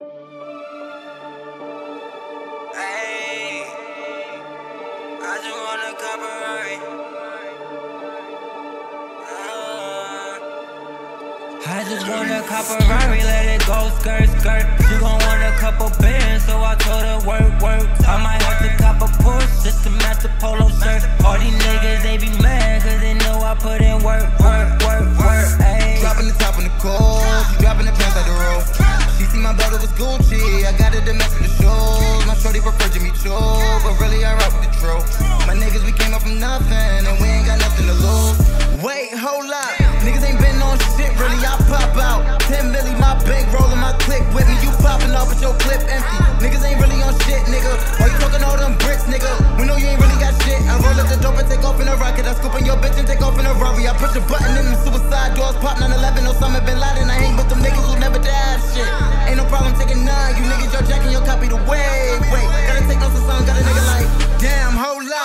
Hey, I just wanna couple Rari. Uh, I just wanna couple Rari, let it go, skirt, skirt. She gon' want a couple bands, so I told her work, work. I might have to cop a Porsche but really I rock with the tro. My niggas, we came up from nothing, and we ain't got nothing to lose. Wait, hold up, niggas ain't been on shit, really, I pop out. 10 milli, my bank rolling my click with me, you popping off, with your clip empty. Niggas ain't really on shit, nigga. Why you talking all them bricks, nigga? We know you ain't really got shit. I roll up the dope and take off in a rocket.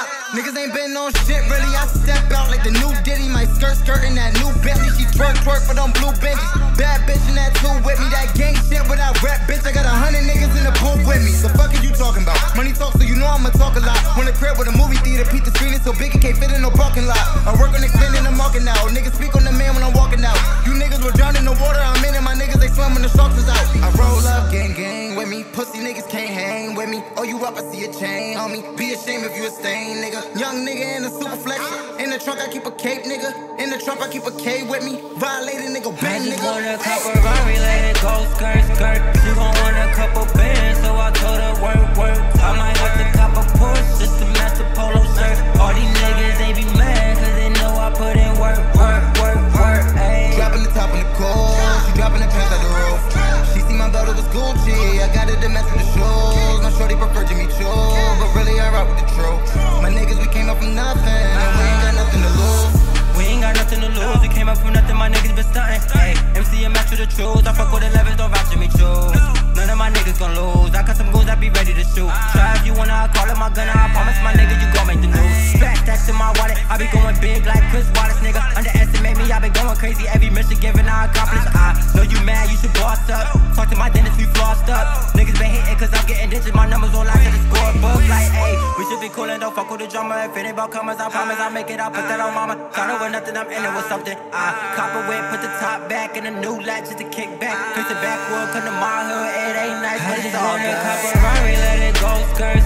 Up. Niggas ain't been on shit, really. I step out like the new Diddy. My skirt, skirt in that new Bentley. She twerk, twerk for them blue benches. Bad bitch in that two with me. That gang shit without rap, bitch. I got a hundred niggas in the booth with me. The fuck are you talking about? Money talk, so you know I'ma talk a lot. When the crib with a movie theater, Pete the screen is so big it can't fit in no parking lot. I work on extending the market now. Niggas speak on niggas can't hang with me. Oh, you up? I see a chain on me. Be ashamed if you a stain, nigga. Young nigga in a super flexer. In the trunk I keep a cape, nigga. In the trunk I keep a K with me. Violated nigga, I just want a couple Rari, let it go, skirt, skirt. She gon' want a couple bands, so I told her work, work. I might have to cop a Porsche just to match the polo shirt. All these niggas, they be mad, cause they know I put in work, work, work, work. Ayy. Dropping the top on the cold, she dropping the pants like the road. She see my belt, it was Gucci. I got it to mess with shorty prefer Jimmy Choo, but really I rock with the tro. My niggas, we came up from nothing, and we ain't got nothing to lose. We ain't got nothing to lose. We came up from nothing, my niggas been stunting. Hey, MC a match with the truth. I fuck with 11s, don't vouch for me true. None of my niggas gon' lose. I got some goons that be ready to shoot. Try if you wanna, I call it my gunner. I promise my nigga you gon' make the news. Back stacks in my wallet. I be going big like Chris Wallace, nigga. Underestimate me, I been going crazy. Every mission given, I accomplish. I know you mad, you should boss up. Talk to my dentist, we flossed up. And don't fuck with the drama. If it ain't about commas, I promise I'll make it. I'll put that on mama. Started with nothing, I'm in it with something. I cop a whip, put the top back in a new latch just to kick back. Face it backwood, come to my hood, it ain't nice, but it's all good. Rari,